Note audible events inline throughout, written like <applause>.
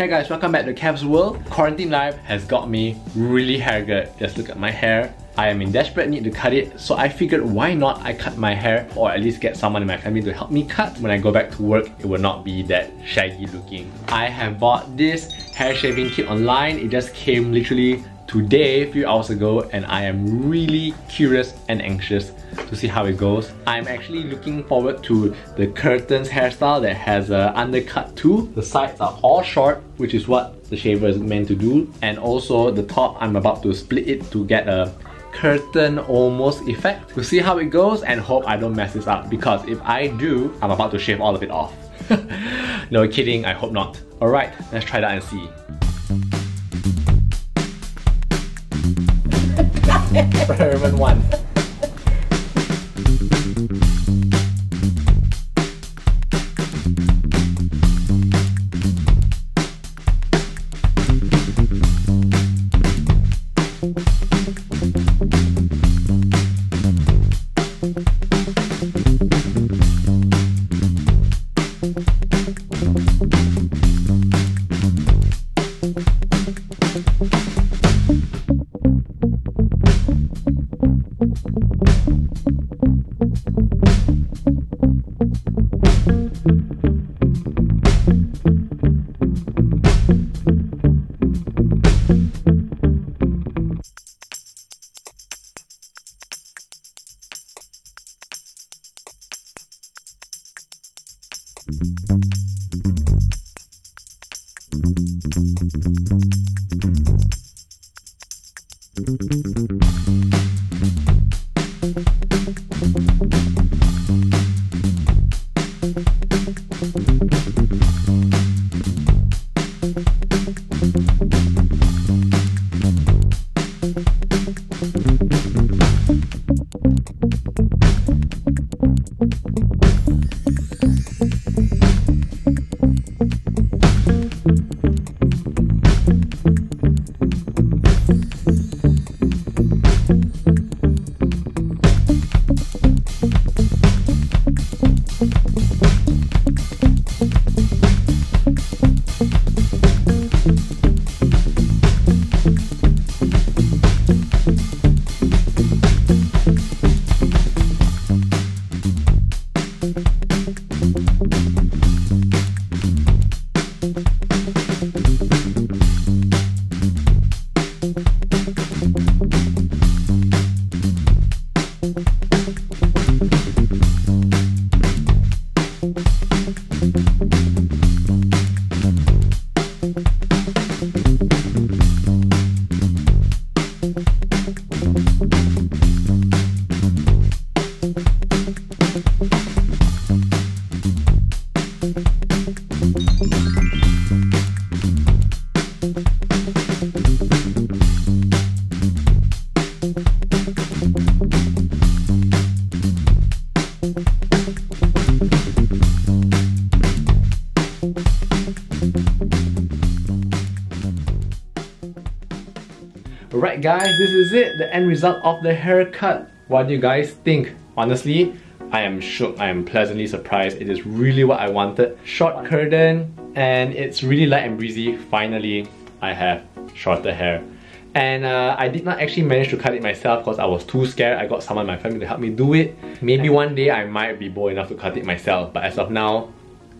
Hey guys, welcome back to Kev's World. Quarantine life has got me really haggard. Just look at my hair. I am in desperate need to cut it, so I figured why not I cut my hair or at least get someone in my family to help me cut. When I go back to work, it will not be that shaggy looking. I have bought this hair shaving kit online. It just came literally today, a few hours ago, and I am really curious and anxious to see how it goes. I'm actually looking forward to the curtains hairstyle that has an undercut too. The sides are all short, which is what the shaver is meant to do. And also the top, I'm about to split it to get a curtain almost effect. We'll see how it goes and hope I don't mess this up because if I do, I'm about to shave all of it off. <laughs> no kidding, I hope not. Alright, let's try that and see. <laughs> Experiment 1 Alright guys, this is it, the end result of the haircut. What do you guys think? Honestly, I am shook, I am pleasantly surprised. It is really what I wanted. Short curtain, and it's really light and breezy. Finally, I have shorter hair. And uh, I did not actually manage to cut it myself because I was too scared. I got someone in my family to help me do it. Maybe one day I might be bold enough to cut it myself, but as of now,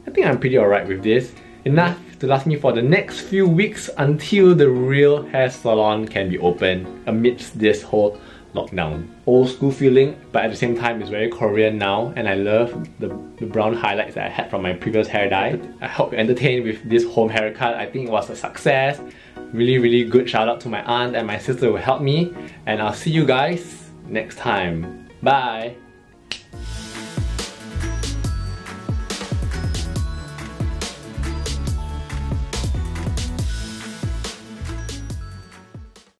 I think I'm pretty alright with this. Enough to last me for the next few weeks until the real hair salon can be open amidst this whole lockdown. Old school feeling, but at the same time it's very Korean now and I love the, the brown highlights that I had from my previous hair dye. I hope you're entertained with this home haircut. I think it was a success. Really, really good shout out to my aunt and my sister who helped me. And I'll see you guys next time. Bye!